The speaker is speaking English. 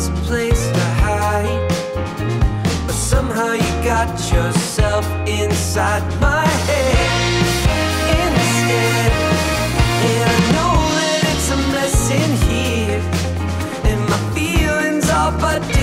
was a place to hide. But somehow you got yourself inside my head. Instead, and I know that it's a mess in here, and my feelings are but.